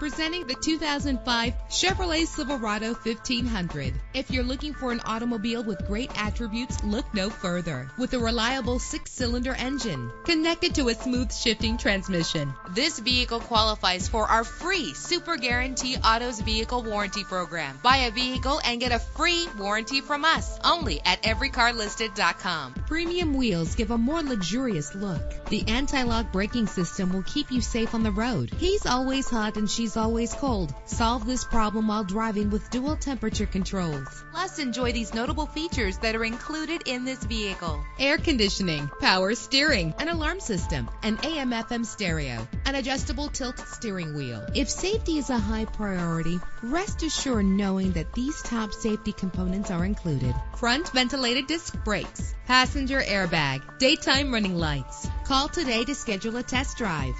Presenting the 2005 Chevrolet Silverado 1500. If you're looking for an automobile with great attributes, look no further. With a reliable six-cylinder engine connected to a smooth shifting transmission, this vehicle qualifies for our free Super Guarantee Autos Vehicle Warranty Program. Buy a vehicle and get a free warranty from us only at everycarlisted.com. Premium wheels give a more luxurious look. The anti-lock braking system will keep you safe on the road. He's always hot and she's always cold. Solve this problem while driving with dual temperature controls. Plus, enjoy these notable features that are included in this vehicle. Air conditioning, power steering, an alarm system, an AM FM stereo, an adjustable tilt steering wheel. If safety is a high priority, rest assured knowing that these top safety components are included. Front ventilated disc brakes, passenger airbag, daytime running lights. Call today to schedule a test drive.